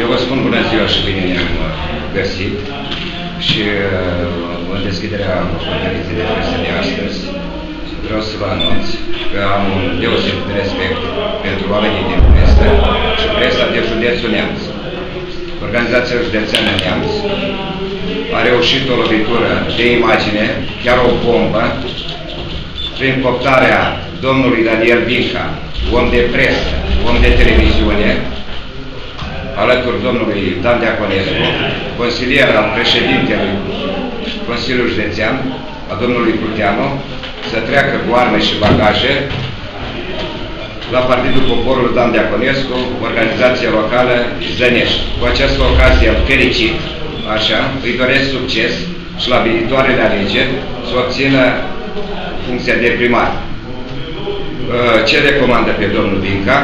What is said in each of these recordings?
Eu vă spun bună ziua și bine ne-am găsit și uh, în deschiderea conferinței de presă de astăzi vreau să vă anunț că am un deosebit de respect pentru oamenii din presă și presa de județul Neamț. Organizația județeană Neamț a reușit o lovitură de imagine, chiar o bombă, prin coptarea domnului Daniel Vinca, om de presă, om de televiziune, alături domnului Dan Deaconescu, consilier al președintelui Consiliului Județean, a domnului Curteanu, să treacă cu arme și bagaje la Partidul Poporului Dan Deaconescu, organizația locală Zănești. Cu această ocazie fericit, așa, îi doresc succes și la viitoarele alegeri să obțină funcția de primar. Ce recomandă pe domnul Vinca?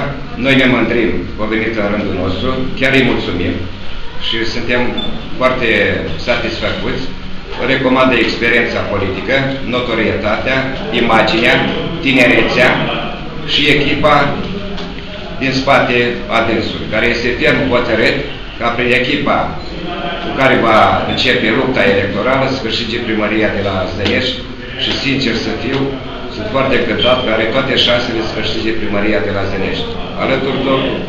Noi ne mândrim cu venit în rândul nostru, chiar îi mulțumim și suntem foarte satisfăcuți. Recomandă experiența politică, notorietatea, imaginea, tinerețea și echipa din spate a dânsului, care este ferm hotărât ca prin echipa cu care va începe lupta electorală să câștige primăria de la Zăiești și sincer să fiu, sunt foarte încântat că are toate șansele să câștige primăria de la Zănești, alături,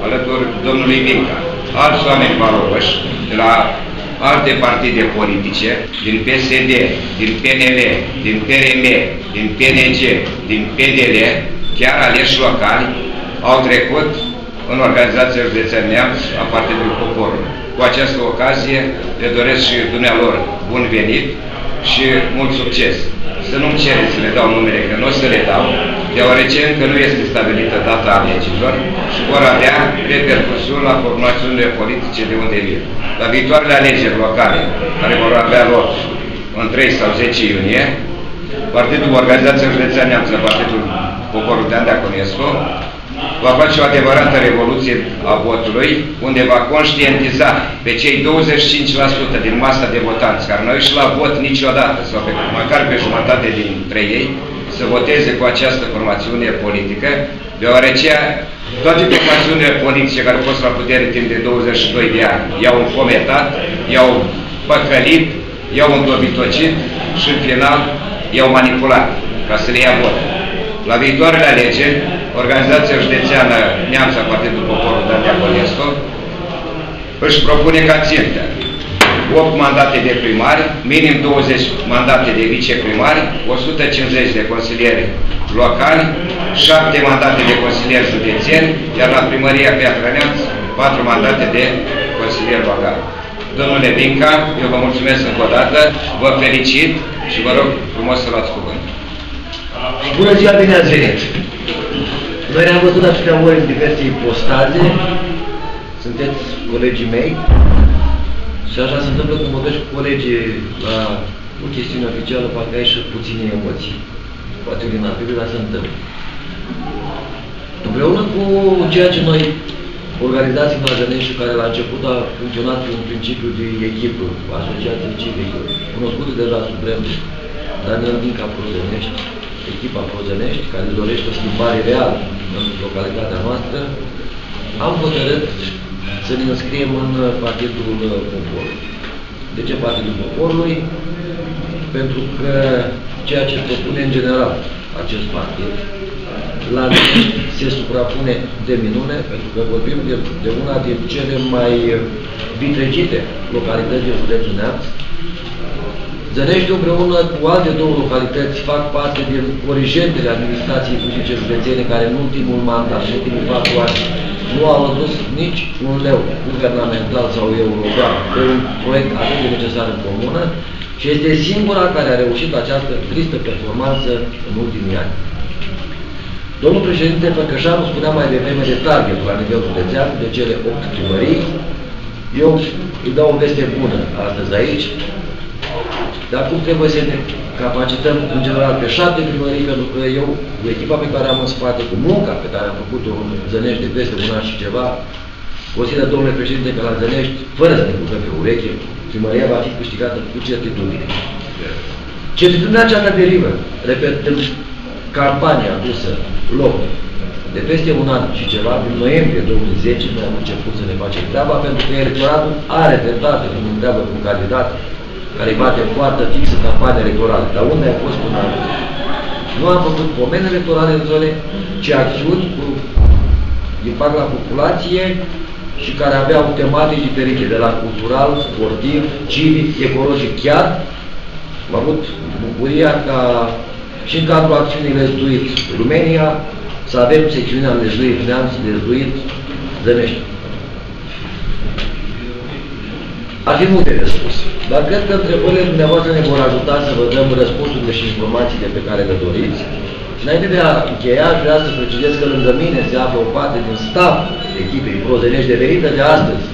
alături domnului Vinca, alți oameni valoroși de la alte partide politice, din PSD, din PNL, din PRM, din PNG, din PDL, chiar aleși locali, au trecut în organizația județean Neamț a Partidului Poporului. Cu această ocazie le doresc și dumnealor bun venit și mult succes. Să nu-mi cereți să le dau numele, că nu o să le dau, deoarece încă nu este stabilită data alegerilor și vor avea repercusiuni la formațiunile politice de unde vin. La viitoarele alegeri locale, care vor avea loc în 3 sau 10 iunie, Partidul Organizația Județeană Neamță, Partidul Poporul de Andeaconescu, va face o adevărată revoluție a votului, unde va conștientiza pe cei 25% din masa de votanți, care nu și la vot niciodată, sau pe, măcar pe jumătate dintre ei, să voteze cu această formațiune politică, deoarece toate formațiunile politice care au fost la putere timp de 22 de ani i-au înfometat, i-au păcălit, i-au îndobitocit și în final i-au manipulat ca să le ia vot. La viitoarele alegeri, Organizația Județeană Neamța Partidul Poporul Dan Diaconescu își propune ca țintă 8 mandate de primari, minim 20 mandate de viceprimari, 150 de consilieri locali, 7 mandate de consilieri județeni, iar la primăria Piatra Neamț 4 mandate de consilieri locali. Domnule Vinca, eu vă mulțumesc încă o dată, vă felicit și vă rog frumos să luați cuvânt. Bună ziua, bine ați venit! Noi ne-am văzut atâtea ori în diverse postaze, sunteți colegii mei și așa se întâmplă când mă duci cu colegii la o chestiune oficială, parcă ai și puține emoții. Poate din nativă, dar se întâmplă. Împreună cu ceea ce noi, organizații Mazănești, care la început a funcționat în principiu de echipă, asociații civică, cunoscută deja sub brandul Daniel Dinca Prozănești, echipa Prozănești, care dorește o schimbare reală în localitatea noastră, am hotărât să ne înscriem în Partidul Poporului. De ce Partidul Poporului? Pentru că ceea ce propune în general acest partid la se suprapune de minune, pentru că vorbim de, de una din cele mai vitregite localități din județul Neamț, Zănești împreună cu alte două localități fac parte din origentele administrației publice județene care în ultimul mandat, în ultimul patru ani, nu au adus nici un leu guvernamental sau european pe un proiect atât de necesar în comună și este singura care a reușit această tristă performanță în ultimii ani. Domnul președinte Făcășanu spunea mai devreme de target la nivel județean de cele 8 primării. Eu îi dau o veste bună astăzi aici, dar acum trebuie să ne capacităm în general pe șapte primării, pentru că eu, cu echipa pe care am în spate, cu munca pe care am făcut-o în Zănești de peste un an și ceva, consider, domnule președinte, că la Zănești, fără să ne putem pe ureche, primăria va fi câștigată cu certitudine. Certitudinea aceasta derivă, repet, în campania adusă loc de peste un an și ceva, din noiembrie 2010, noi am început să ne facem treaba, pentru că electoratul are dreptate când întreabă cu un candidat care îi bate foarte fix în campania electorală. Dar unde a fost până acum? Nu am făcut pomene electorale în zone, ci acțiuni cu impact la populație și care aveau tematici diferite, de la cultural, sportiv, civic, ecologic chiar. Am avut bucuria ca și în cadrul acțiunii Lezduit România să avem secțiunea Lezduit Neamț, Lezduit Zănești. Ar fi multe de spus, dar cred că întrebările dumneavoastră ne vor ajuta să vă dăm răspunsurile și informațiile pe care le doriți. Și înainte de a încheia, vreau să precizez că lângă mine se află o parte din staff echipei Prozănești de venită de astăzi,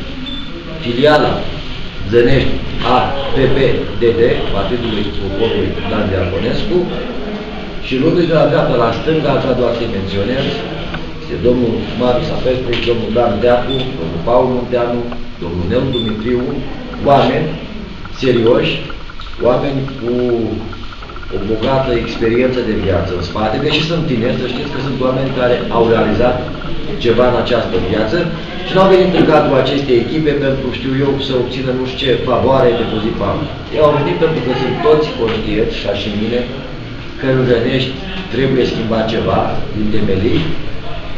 filiala Zănești a PPDD, Partidului Poporului Dan Diaconescu, și luându-i de la dreapta la stânga, așa doar să menționez, este domnul Marius Apestri, domnul Dan Deacu, domnul Paul Munteanu, domnul Nelu Dumitriu, oameni serioși, oameni cu o bogată experiență de viață în spate, deși sunt tineri, să știți că sunt oameni care au realizat ceva în această viață și nu au venit în cadrul acestei echipe pentru, știu eu, să obțină nu știu ce favoare de pe zi Ei au venit pentru că sunt toți conștienți, ca și mine, că în Rănești trebuie schimbat ceva din temelii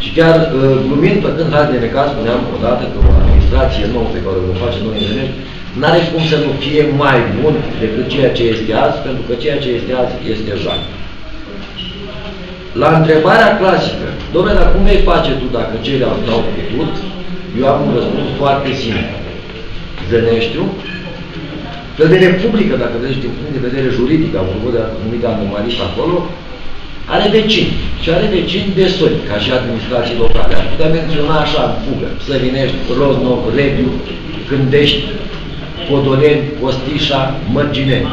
și chiar uh, glumind pe când hai de necaz, spuneam odată că o administrație nouă pe care o face noi în Rănești, n-are cum să nu fie mai bun decât ceea ce este azi, pentru că ceea ce este azi este jar. La întrebarea clasică, domnule, dar cum vei face tu dacă ceilalți n-au putut? Eu am un răspuns foarte simplu. Zăneștiu, fel de republică, dacă vedeți din punct de vedere juridic, am făcut de numit anomalist acolo, are vecini și are vecini de sori, ca și administrații locale. Aș putea menționa așa în fugă, Săvinești, Roznov, Rebiu, Gândești, Podoleni, Costișa, Mărgineni.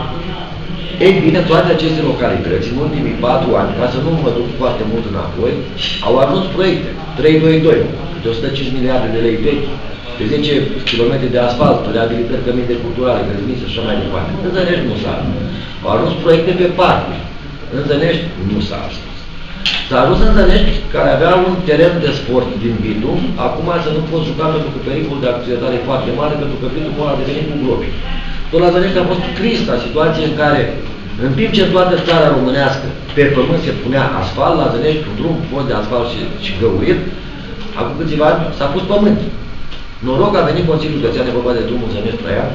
Ei bine, toate aceste localități, în ultimii patru ani, ca să nu mă duc foarte mult înapoi, au ajuns proiecte. 322, de 105 miliarde de lei vechi, de 10 km de asfalt, reabilitări cămini de culturale, grădinițe și așa mai departe. În Zănești nu s-a Au ajuns proiecte pe parc. În Zănești nu s-a ajuns. S-a ajuns în Zănești, care avea un teren de sport din Vitu, acum să nu poți juca pentru că pericolul de accidentare e foarte mare, pentru că Vitu a devenit cu globiș. Tot la Zănești a fost trista situație în care, în timp ce toată țara românească pe pământ se punea asfalt, la Zănești, un drum fost de asfalt și, și găurit, acum câțiva ani s-a pus pământ. Noroc a venit Consiliul Județean, e vorba de drumul Zănești Traian,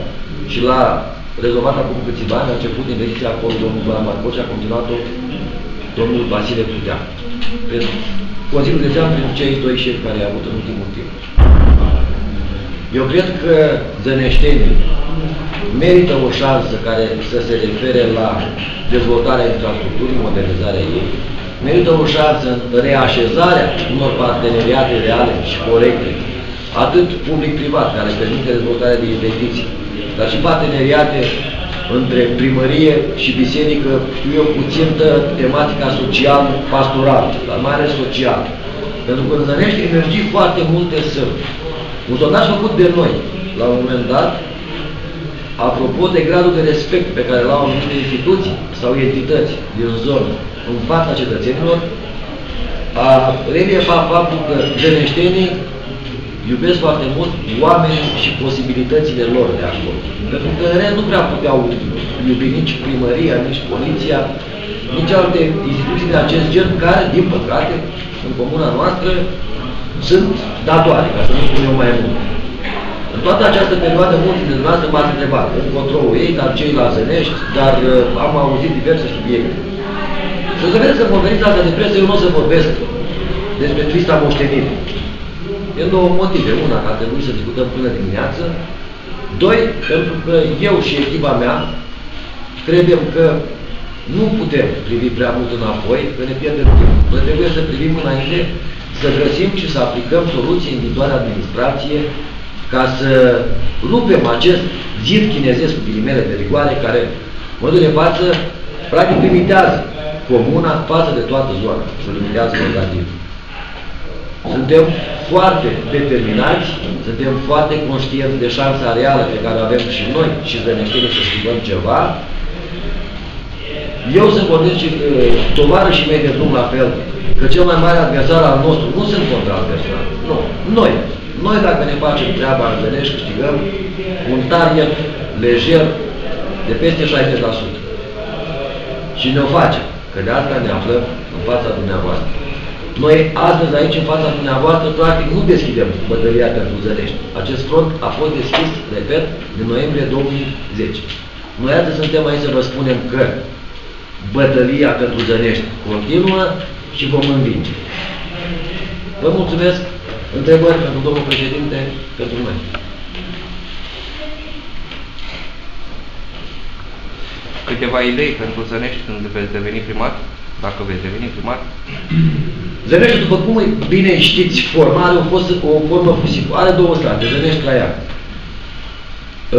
și la rezolvat acum câțiva ani, a început investiția acolo domnul Bala Marcoș și a continuat-o domnul Vasile Putea. Pentru Consiliul Județean prin cei doi șefi care i-a avut în ultimul timp. Eu cred că zăneștenii merită o șansă care să se refere la dezvoltarea infrastructurii, modernizarea ei, merită o șansă în reașezarea unor parteneriate reale și corecte, atât public-privat, care permite dezvoltarea de investiții, dar și parteneriate între primărie și biserică, știu eu, puțin tematica social-pastoral, dar mai ales social. Pentru că îndănește energii foarte multe să. Un sondaj făcut de noi, la un moment dat, apropo de gradul de respect pe care l-au anumite instituții sau entități din zonă în fața cetățenilor, a reliefat faptul că zăneștenii iubesc foarte mult oamenii și posibilitățile lor de acolo. Pentru că în rest nu prea puteau iubi nici primăria, nici poliția, nici alte instituții de acest gen care, din păcate, în comuna noastră, sunt datoare, ca să nu spun eu mai mult. În toată această perioadă, mulți dintre dumneavoastră m-ați întrebat în controlul ei, dar cei la Zănești, dar uh, am auzit diverse subiecte. Și o să vedeți că când veniți la de presă, eu nu o să vorbesc despre trista moștenire. Din două motive. Una, că ar trebui să discutăm până dimineață. Doi, pentru că eu și echipa mea credem că nu putem privi prea mult înapoi, că ne pierdem timp. Noi trebuie să privim înainte, să găsim și să aplicăm soluții în viitoarea administrație ca să rupem acest zid chinezesc cu ghilimele de rigoare care, în modul de față, practic limitează comuna față de toată zona și o limitează negativ. Suntem foarte determinați, suntem foarte conștienți de șansa reală pe care o avem și noi și zăneștenii să schimbăm ceva Eu sunt convins și tovarășii mei de drum la fel, că cel mai mare adversar al nostru nu sunt contra adversar. Nu. Noi. Noi dacă ne facem treaba în Zănești, câștigăm un target lejer de peste 60%. Și ne-o facem. Că de asta ne aflăm în fața dumneavoastră. Noi astăzi aici, în fața dumneavoastră, practic nu deschidem bătălia pentru Zănești. Acest front a fost deschis, repet, din noiembrie 2010. Noi astăzi suntem aici să vă spunem că bătălia pentru Zănești continuă și vom învinge. Vă mulțumesc. Întrebări pentru domnul președinte, pentru noi. Câteva idei pentru Zănești când veți deveni primar, dacă veți deveni primar? Zănești, după cum bine știți, formal a fost o formă fisică. Are două strate, Zănești, Traian.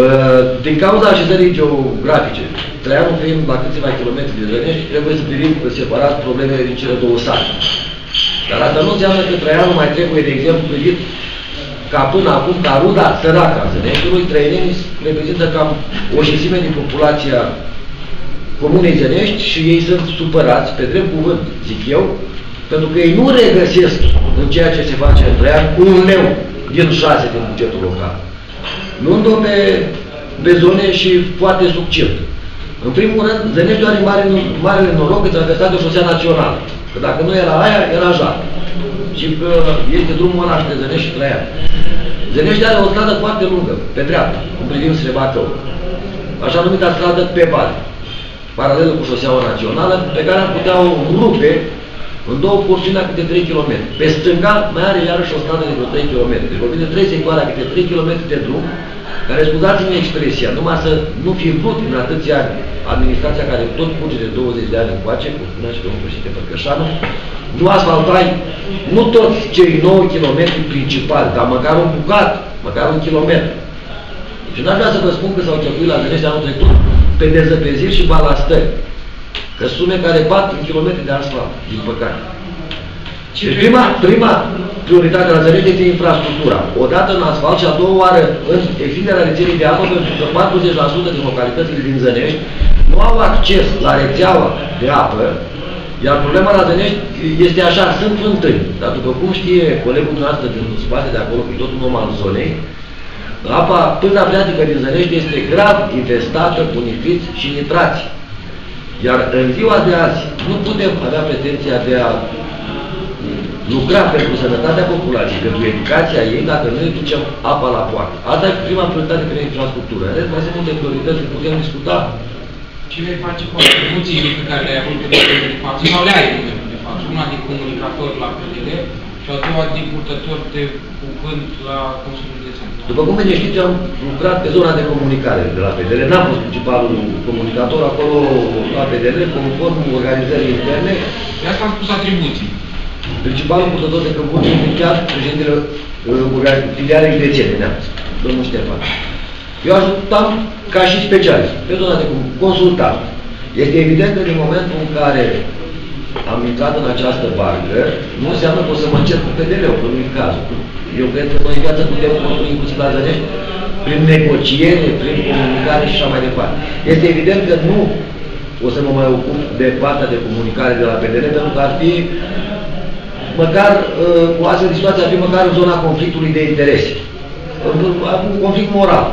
Uh, din cauza așezării geografice, Traianul fiind la câțiva kilometri de Zănești, trebuie să privim separat problemele din cele două sate. Dar asta nu înseamnă că Traianul mai trebuie, de exemplu, privit ca până acum, ca ruda săracă a Zăneștiului, trăienii reprezintă cam o șesime din populația comunei Zănești și ei sunt supărați, pe drept cuvânt, zic eu, pentru că ei nu regăsesc în ceea ce se face în Traian un leu din șase din bugetul local. Luând-o pe, pe zone și foarte succint. În primul rând, Zănești are mare, marele noroc că traversat de o șosea națională. Că dacă nu era aia, era jar. Și că este drumul ăla între Zănești și Traian. Zănești are o stradă foarte lungă, pe dreapta, cum privim spre Bacău. Așa numită stradă pe vale, paralelă cu șoseaua națională, pe care am putea o rupe în două porțiuni la câte 3 km. Pe stânga mai are iarăși o stradă de vreo 3 km. Deci vorbim de 3 sectoare la câte 3 km de drum, care, scuzați-mi expresia, numai să nu fie vrut în atâția ani administrația care tot curge de 20 de ani încoace, cum spunea și domnul președinte Părcășanu, nu asfaltai, nu toți cei 9 km principali, dar măcar un bucat, măcar un kilometru. Și n-aș vrea să vă spun că s-au cheltuit la Zănești anul trecut pe dezăpeziri și balastări. Că sume care bat în kilometri de asfalt, din păcate. Și deci prima, prima prioritate la Zănești este infrastructura. Odată în asfalt și a doua oară în extinderea rețelei de apă, pentru că 40% din localitățile din Zănești nu au acces la rețeaua de apă, iar problema la Zănești este așa, sunt fântâni. Dar după cum știe colegul noastră din spate de acolo, că tot un om al zonei, apa până freatică din Zănești este grav infestată cu nitriți și nitrați. Iar în ziua de azi nu putem avea pretenția de a lucra pentru sănătatea populației, pentru educația ei, dacă nu ne ducem apa la poartă. Asta e prima prioritate pentru infrastructură. Rest, mai sunt multe priorități, putem discuta. Ce vei face cu atribuțiile pe care le-ai avut de față, sau le ai de față? Una de comunicator la PDD și a doua de purtător de cuvânt la Consiliul de Țară. După cum bine știți, am lucrat pe zona de comunicare de la PDL. N-am fost principalul comunicator acolo la PDL, conform organizării interne. De asta am spus atribuții. Principalul purtător de căput este chiar președintele uh, filialei județene, Neamț, domnul Ștefan. Eu ajutam ca și specialist, pe zona de consultant. Este evident că din momentul în care am intrat în această barcă, nu înseamnă că o să mă cer cu PDL-ul, că nu-i cazul. Eu cred că noi în viață putem construi inclusiv la Zănești prin negociere, prin comunicare și așa mai departe. Este evident că nu o să mă mai ocup de partea de comunicare de la PDL, pentru că ar fi măcar uh, cu astfel de situație ar fi măcar în zona conflictului de interese. Un conflict moral.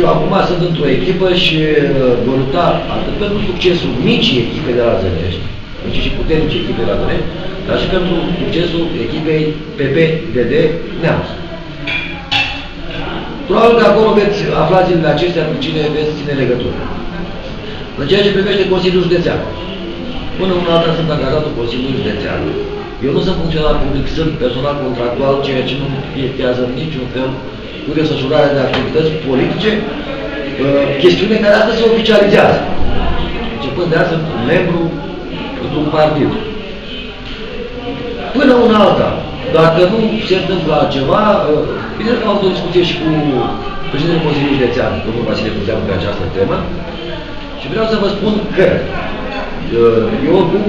Eu acum sunt într-o echipă și uh, voi lupta atât pentru succesul micii echipe de la Zănești, mici și puternici echipe de la Zănești, dar și pentru succesul echipei PPDD Neamț. Probabil că acolo veți afla zilele acestea cu cine veți ține legătură. În ceea ce privește Consiliul Județean. Până una alta sunt angajatul Consiliului Județean. Eu nu sunt funcționar public, sunt personal contractual, ceea ce nu pietiază în niciun fel cu desfășurarea de activități politice, uh, chestiune care astăzi se oficializează. Începând de azi sunt membru într-un partid. Până una alta, dacă nu se întâmplă altceva, uh, bine că am avut o discuție și cu președintele Consiliului Județean, domnul Vasile Puteanu, pe această temă, și vreau să vă spun că eu oricum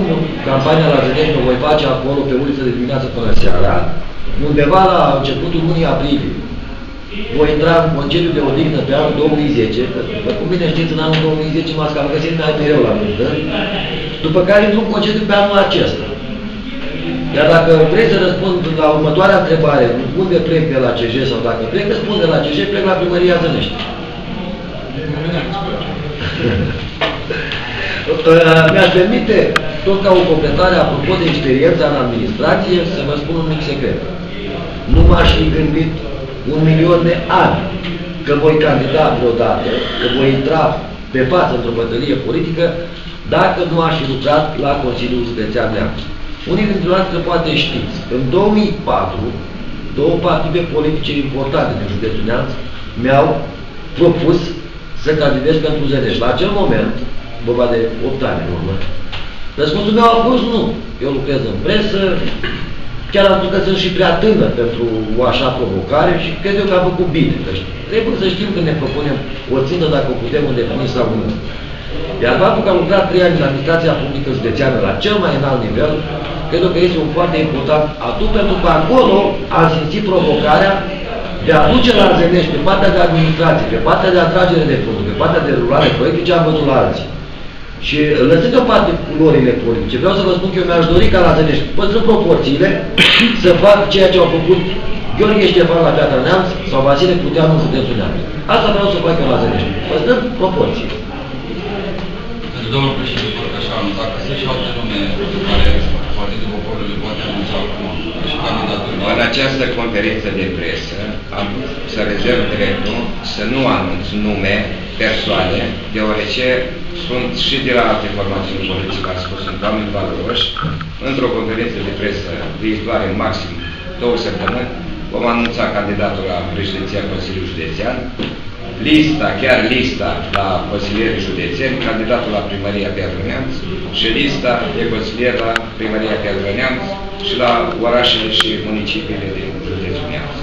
campania la Zănești o voi face acolo pe uliță de dimineață până seara, undeva la începutul lunii aprilie. voi intra în concediu de odihnă pe anul 2010, după cum bine știți, în anul 2010 m-ați cam găsit mai mereu la minte, după care intru în concediu pe anul acesta. Iar dacă vrei să răspund la următoarea întrebare, unde plec de la CJ sau dacă plec, răspund de la CJ, plec la primăria Zănești. Mi-aș permite, tot ca o completare, apropo de experiența în administrație, să vă spun un mic secret. Nu m-aș fi gândit un milion de ani că voi candida vreodată, că voi intra pe față într-o bătălie politică, dacă nu aș fi lucrat la Consiliul Județean Neamț. Unii dintre noastre poate știți, în 2004, două partide politice importante din județul Neamț mi-au propus să candidez pentru Zănești. La acel moment, vorba de 8 ani în urmă, răspunsul meu a fost nu. Eu lucrez în presă, chiar pentru că sunt și prea tânăr pentru o așa provocare și cred eu că am făcut bine. Deci, trebuie să știm când ne propunem o țintă dacă o putem îndeplini sau nu. Iar faptul că am lucrat trei ani în administrația publică județeană la cel mai înalt nivel, cred că este un foarte important atât pentru că acolo am simțit provocarea de a duce la Zănești pe partea de administrație, pe partea de atragere de fonduri, pe partea de rulare politice, am văzut la alții. Și lăsând deoparte culorile politice, vreau să vă spun că eu mi-aș dori ca la Zănești, păstrând proporțiile, să fac ceea ce au făcut Gheorghe Ștefan la Piatra Neamț sau Vasile Puteanu în județul Neamț. Asta vreau să fac eu la Zănești, păstrând proporții. Domnul președinte, așa, dacă sunt și alte nume care Partidul Poporului poate anunța acum și candidaturile. În această conferință de presă am să rezerv dreptul să nu anunț nume, persoane, deoarece sunt și de la alte formații politice, am spus, sunt oameni valoroși, într-o conferință de presă viitoare, în maxim două săptămâni, vom anunța candidatul la președinția Consiliului Județean, lista, chiar lista la consilierii județeni, candidatul la primăria Piatra Neamț și lista de consilier la primăria Piatra Neamț și la orașele și municipiile din județul Neamț.